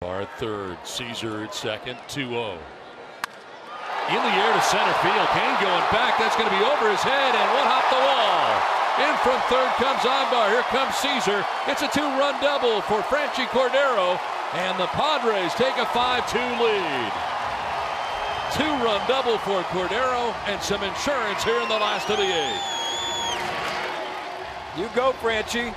Our third, Szczur at second, 2-0. In the air to center field. Cain going back. That's going to be over his head and one hop the wall. In from third comes Aybar. Here comes Szczur. It's a two-run double for Franchy Cordero. And the Padres take a 5-2 lead. Two-run double for Cordero and some insurance here in the last of the eighth. You go, Franchy.